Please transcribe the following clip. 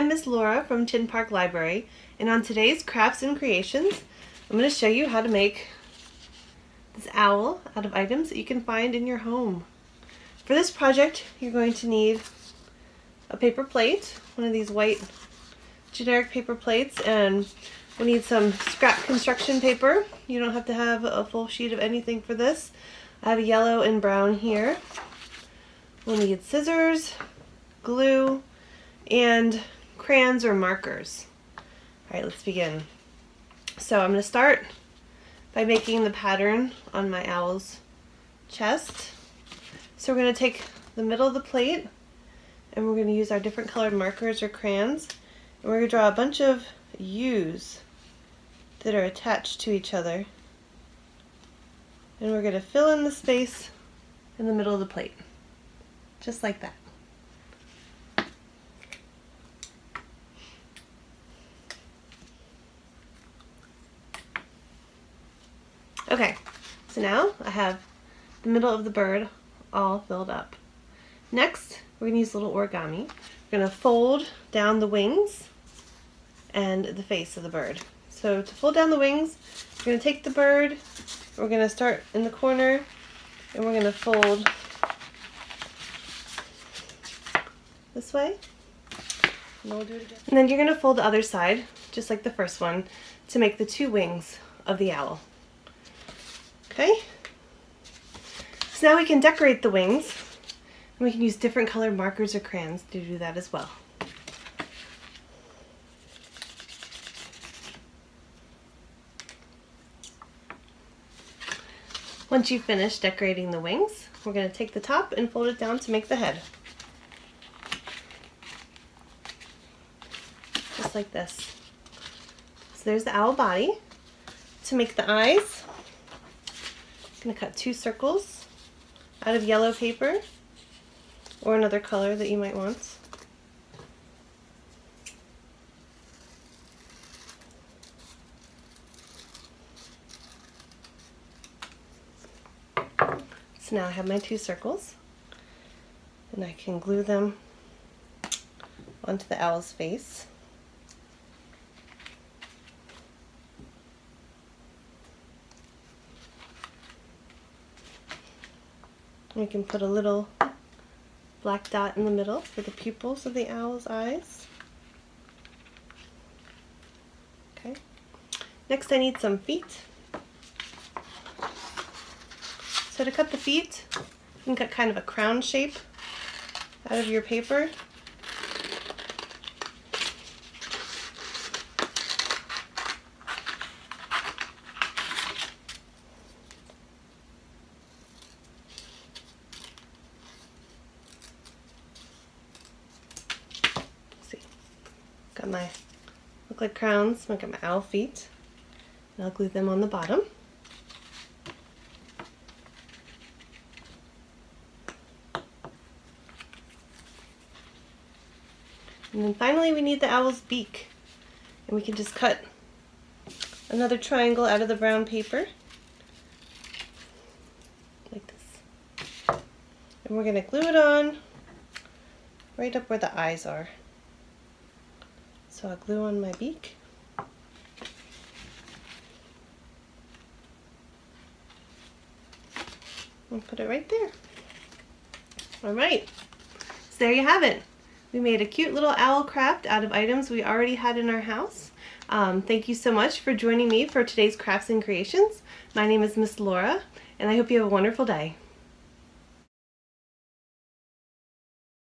I'm Miss Laura from Chinn Park Library and on today's Crafts and Creations I'm going to show you how to make this owl out of items that you can find in your home. For this project you're going to need a paper plate, one of these white generic paper plates and we need some scrap construction paper. You don't have to have a full sheet of anything for this. I have yellow and brown here. We'll need scissors, glue, and crayons or markers. Alright, let's begin. So I'm going to start by making the pattern on my owl's chest. So we're going to take the middle of the plate and we're going to use our different colored markers or crayons and we're going to draw a bunch of U's that are attached to each other and we're going to fill in the space in the middle of the plate just like that. Okay, so now I have the middle of the bird all filled up. Next, we're going to use a little origami. We're going to fold down the wings and the face of the bird. So to fold down the wings, we're going to take the bird, we're going to start in the corner, and we're going to fold this way. And, we'll and then you're going to fold the other side, just like the first one, to make the two wings of the owl. Okay? So now we can decorate the wings. And we can use different colored markers or crayons to do that as well. Once you've finished decorating the wings, we're going to take the top and fold it down to make the head. Just like this. So there's the owl body. To make the eyes, Going to cut two circles out of yellow paper or another color that you might want. So now I have my two circles and I can glue them onto the owl's face. We can put a little black dot in the middle for the pupils of the owl's eyes. Okay. Next I need some feet. So to cut the feet, you can cut kind of a crown shape out of your paper. Got my, look like crowns, I've got my owl feet. And I'll glue them on the bottom. And then finally we need the owl's beak. And we can just cut another triangle out of the brown paper. Like this. And we're going to glue it on right up where the eyes are. So I'll glue on my beak. And put it right there. Alright, so there you have it. We made a cute little owl craft out of items we already had in our house. Um, thank you so much for joining me for today's Crafts and Creations. My name is Miss Laura, and I hope you have a wonderful day.